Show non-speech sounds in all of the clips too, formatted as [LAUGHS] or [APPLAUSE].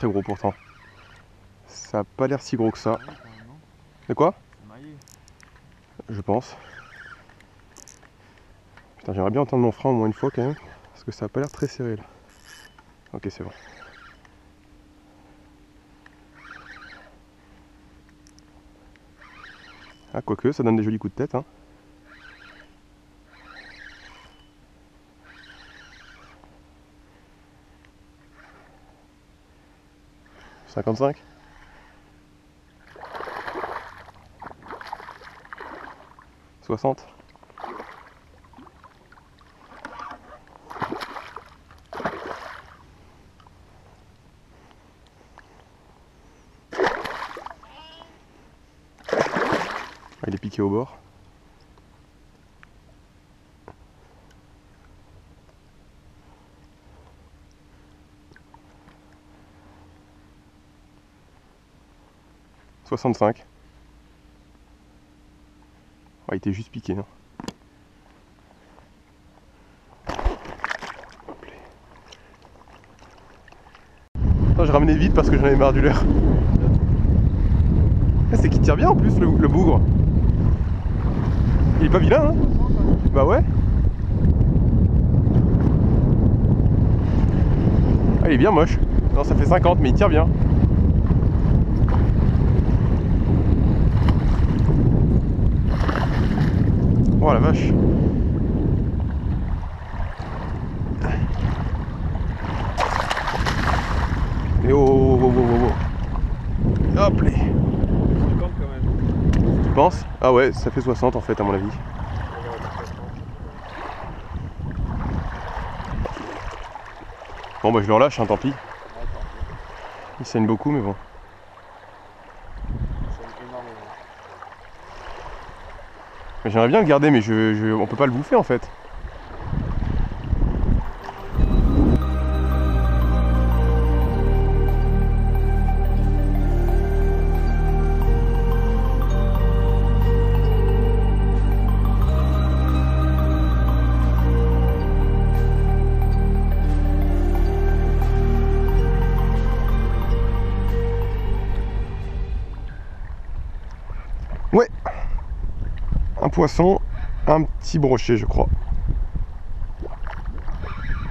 très gros pourtant. Ça a pas l'air si gros que ça. De quoi? Je pense. Putain, j'aimerais bien entendre mon frein au moins une fois quand même. Parce que ça a pas l'air très serré là. Ok, c'est bon. Ah, quoique, ça donne des jolis coups de tête. Hein. Cinquante-cinq Soixante Ah, Il est piqué au bord. Soixante-cinq. Ah, il était juste piqué. hein. Attends, j'ai ramené vite parce que j'en avais marre du leurre. Ah, c'est qu'il tire bien en plus le, le bougre. Il est pas vilain hein? Bah ouais. Ah il est bien moche. Non ça fait 50 mais il tire bien. Vache. Et oh, oh, oh, oh, oh, oh. Hop les. Tu penses? Ah ouais, ça fait 60 en fait à mon avis. Bon bah je le relâche, hein, tant pis. Il saigne beaucoup mais bon. J'aimerais bien le garder mais je, on peut pas le bouffer en fait. Poisson, un petit brochet, je crois.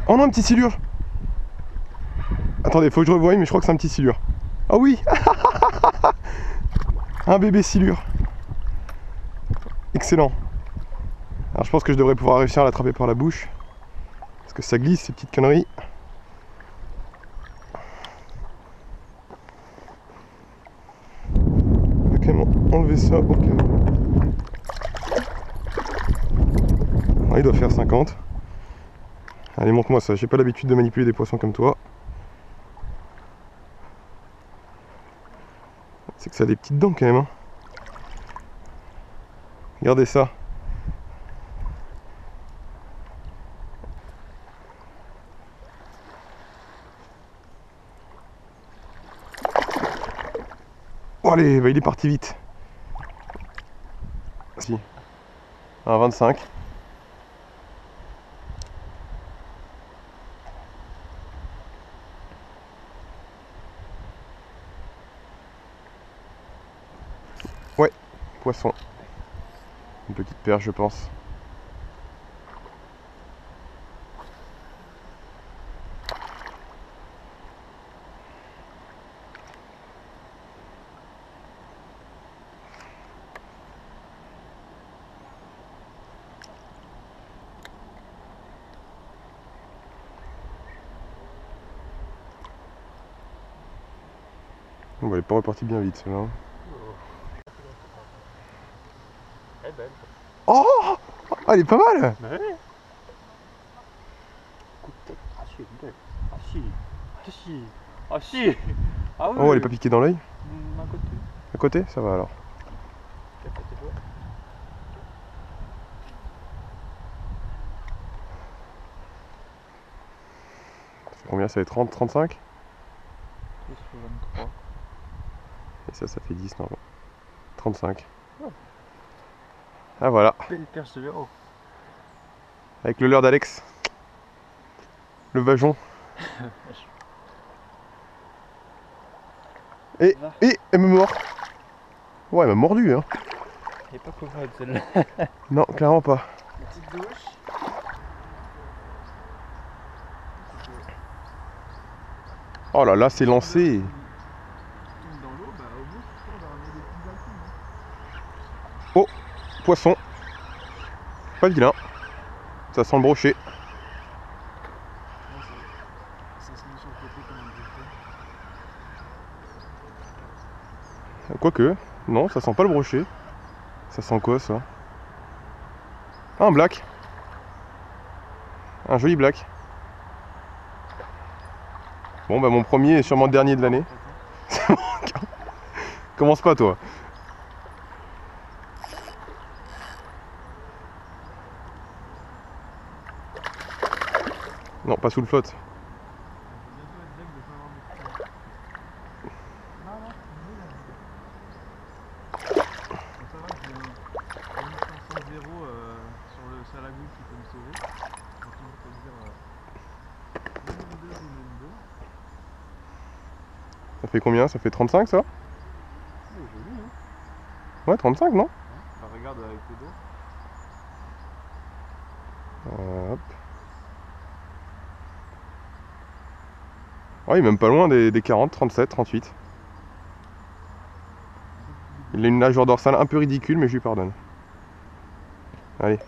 Oh non, un petit silure. Attendez, faut que je revoie, mais je crois que c'est un petit silure. Ah oui [LAUGHS] Un bébé silure. Excellent. Alors je pense que je devrais pouvoir réussir à l'attraper par la bouche. Parce que ça glisse ces petites conneries. Je vais quand même enlever ça au cas où. Ouais, il doit faire 50. Allez, montre-moi ça. J'ai pas l'habitude de manipuler des poissons comme toi. C'est que ça a des petites dents quand même. hein. Regardez ça. Oh, allez, bah, il est parti vite. Si. Un 25. Ouais, poisson. Une petite perche, je pense. Bon, elle est pas repartie bien vite, celle-là. Oh Elle est pas mal ouais. Oh, elle est pas piquée dans l'œil à côté. À côté Ça va alors. Combien Ça fait 30, 35 Et sur 23. Et ça, ça fait 10 normalement. 35. Ah voilà, Belle perche de verreau. avec le leurre d'Alex. Le vajon. [LAUGHS] Et, et elle me mord. Ouais, elle m'a mordu, hein. Elle est pas celle-là. [LAUGHS] Non, clairement pas. La petite douche. Oh là là, c'est lancé. tombe Poisson. Pas vilain. Ça sent le brochet. Quoique, non, ça sent pas le brochet. Ça sent quoi ça? Ah, un black. Un joli black. Bon, bah mon premier et sûrement dernier de l'année. [LAUGHS] Commence pas toi. Non, pas sous le flotte. sur le salagou qui peut me sauver. Donc on peut dire 2, 2, 2. Ça fait combien? Ça fait 35 ça? Ouais, 35 non? Regarde avec tes dos. Il est même pas loin des, des 40, 37, 38. Il a une nageoire dorsale un peu ridicule, mais je lui pardonne. Allez.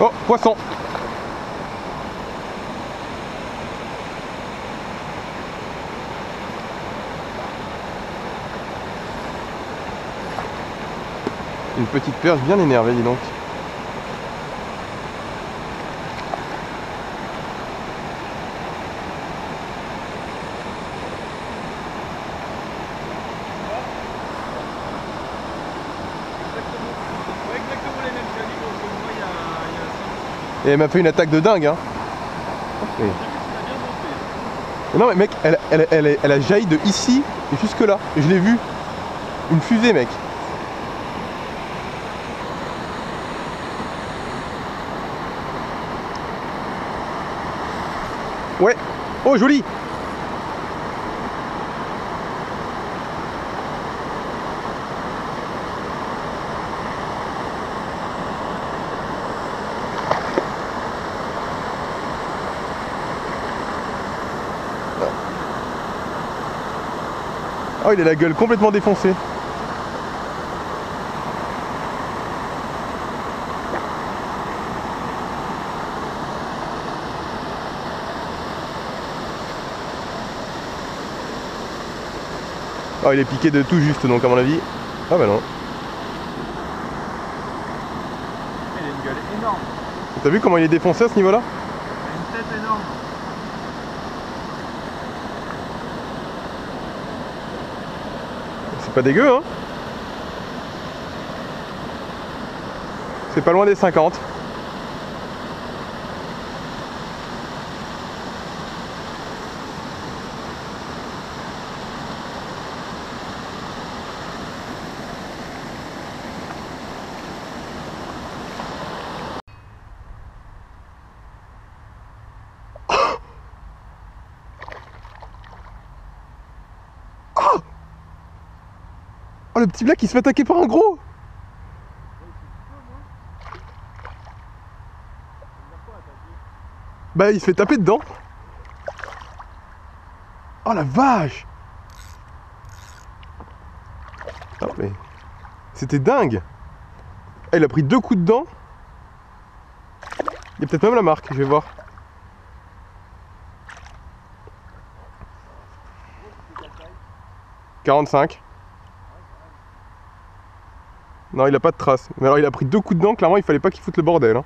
Oh, poisson Une petite perche bien énervée, dis donc. Exactement. Ouais, exactement les mêmes calibres que moi il y a, il y a 5 Et elle m'a fait une attaque de dingue, hein. Non mais mec, elle, a jailli de ici jusque là. Je l'ai vu. Une fusée, mec. Ouais. Oh, joli. Oh, il a la gueule complètement défoncée. Oh, il est piqué de tout juste, donc à mon avis. Ah bah non. Il a une gueule énorme. T'as vu comment il est défoncé à ce niveau-là? Il a une tête énorme. C'est pas dégueu, hein? C'est pas loin des 50. Oh le petit black il se fait attaquer par un gros. Bah il se fait taper dedans. Oh la vache. Ah mais... C'était dingue. Ah, Il a pris deux coups dedans. Il y a peut-être même la marque, je vais voir. « 45 non, il a pas de trace. Mais alors, il a pris deux coups dedans, clairement, il fallait pas qu'il foute le bordel. hein.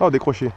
Oh, décroché.